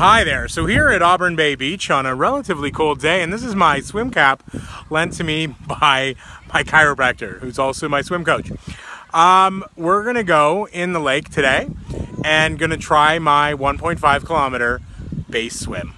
Hi there. So here at Auburn Bay Beach on a relatively cold day, and this is my swim cap lent to me by my chiropractor, who's also my swim coach. Um, we're gonna go in the lake today and gonna try my 1.5 kilometer base swim.